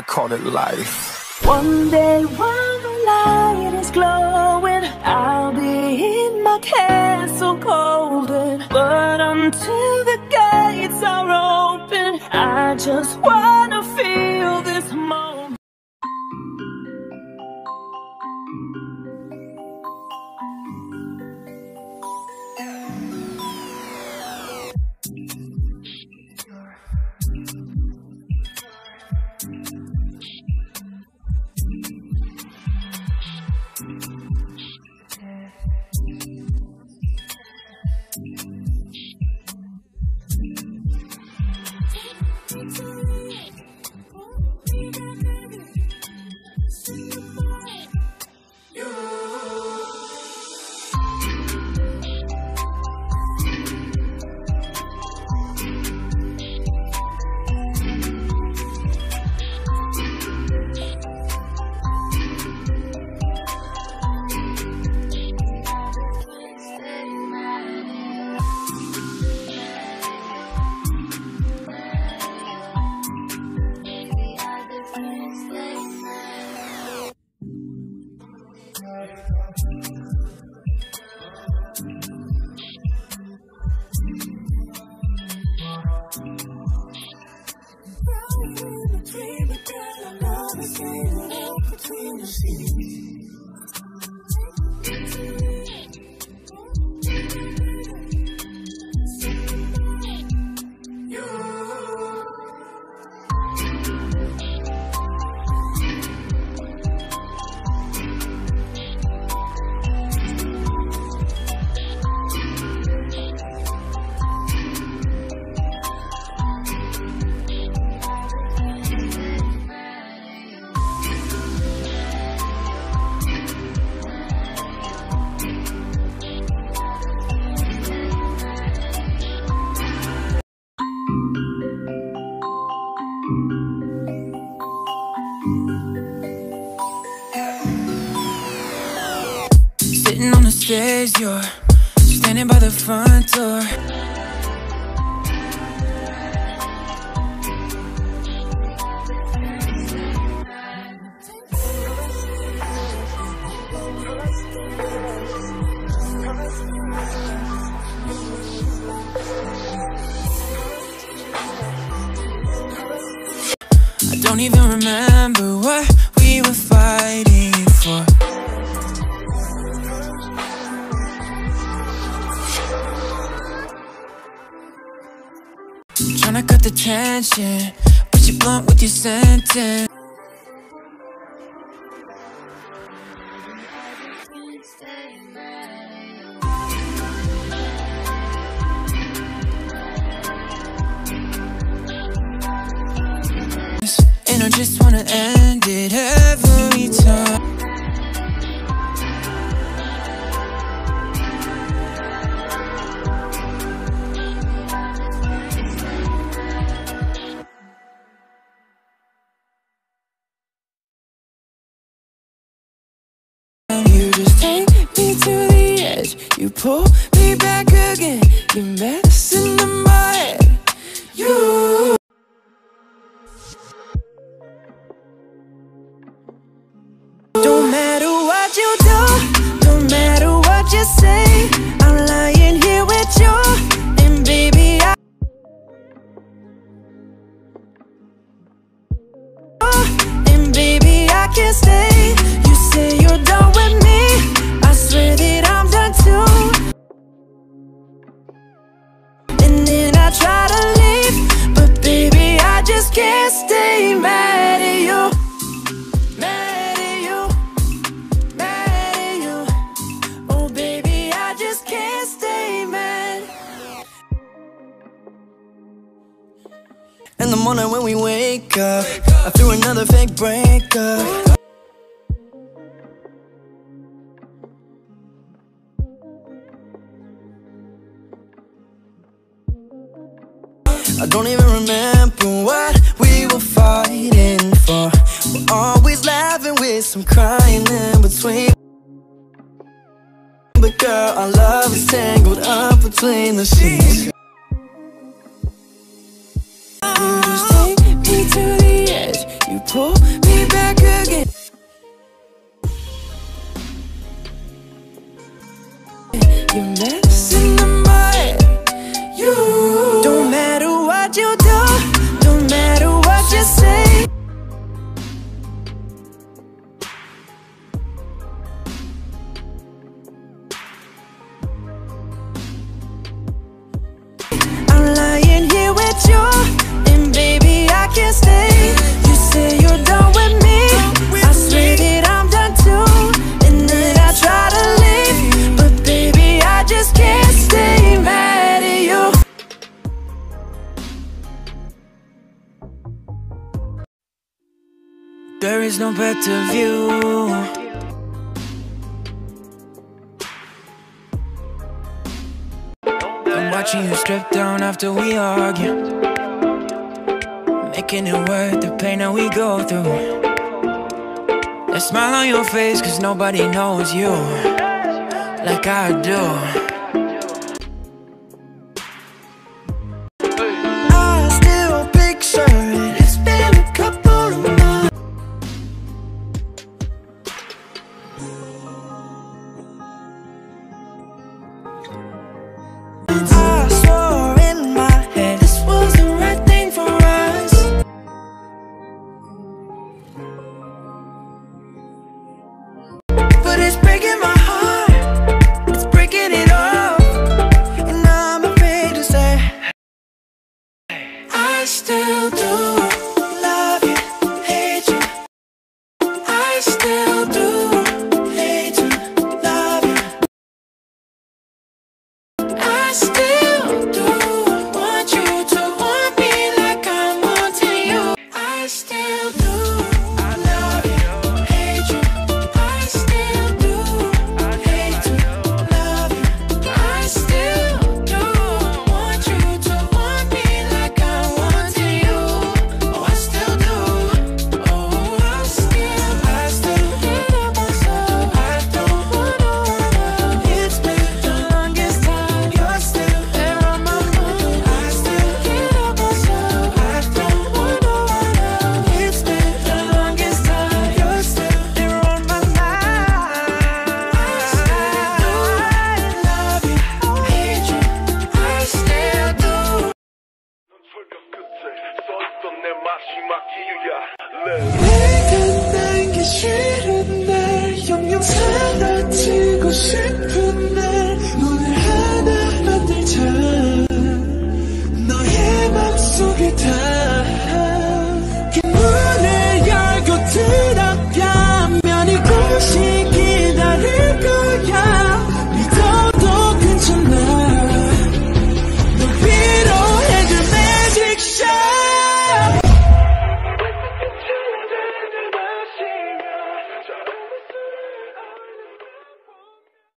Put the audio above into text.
I call it life. One day while the light is glowing, I'll be in my castle golden. But until the gates are open, I just Sitting the the stairs, you're standing by the front door. I don't even remember The but you blunt with your sentence. You pull me back again. You medicine in my head. You. Don't matter what you do, stay mad at you. Mad at you. Mad at you. Oh, baby, I just can't stay mad. In the morning when we wake up, after another fake breakup. I don't even remember what fighting for. We're always laughing with some crying in between. But girl, our love is tangled up between the sheets. You just take me to the edge. You pull me back again. is no better view. I'm watching you strip down after we argue. Making it worth the pain that we go through. That smile on your face cause nobody knows you Like I do. 嗯。是